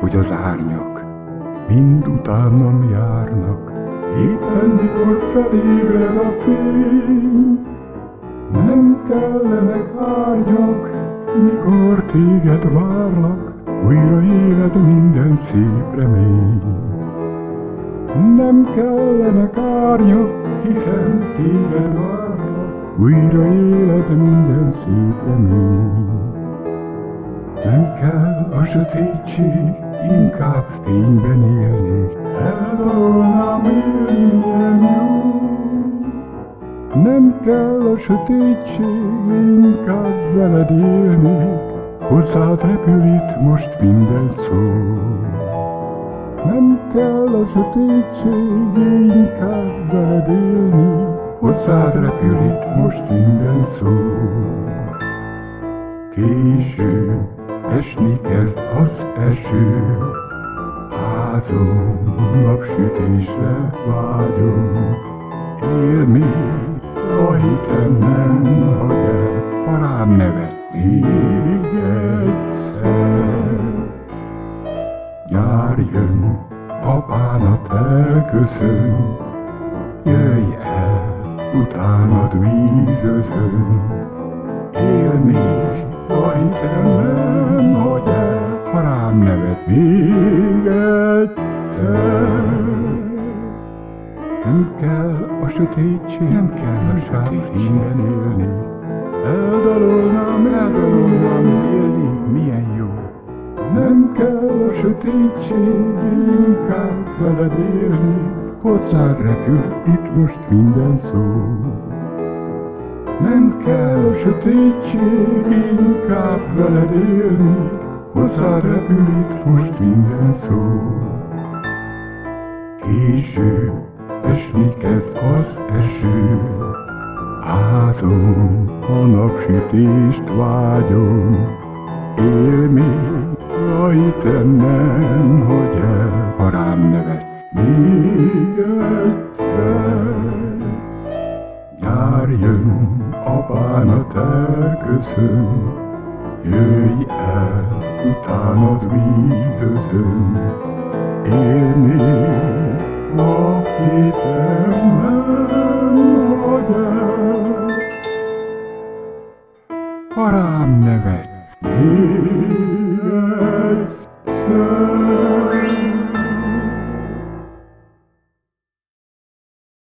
hogy az árnyak mind utánam járnak, éppen mikor felébred a fény. Nem kellenek árnyak, mikor téged várlak, újra éled minden szép remény. Nem kellenek árnyak, hiszen téged várlak, újra éled minden szép remény. Nem kell a sötétség, inkább fényben élni milyen jó. Nem kell a sötétség, inkább veled élnék, hozzád repül itt most minden szó. Nem kell a sötétség, inkább veled élni, hozzád repül itt most minden szó. Késő, esni kezd az eső, házom napsütésre vágyom. Él még, a hitem nem hagy el, ha rám nevet még egyszer. Nyár jön, apánat elköszön, jöjj el, utánad vízözön. Él még, a hitem nem hagy el, ha rám nevet még egyszer. Nem kell a sötétség, nem kell a sötétség élni. Eldalolnám, eldalolnám élni, milyen jó. Nem kell a sötétség, inkább veled élni. Hozzád repül itt most minden szó. Nem kell sötétség, inkább veled élni. Hozzád repül itt most minden szó. Késő, esni kezd az eső, Ázom, a napsütést vágyom, Él még, a hitem nem hagy el, Ha rám nevetsz még egyszer. Bánat elköszön, Jöjj el, utánad vízözön, Él még, a hitem nem hagy el. Ha rám nevetsz még egyszer.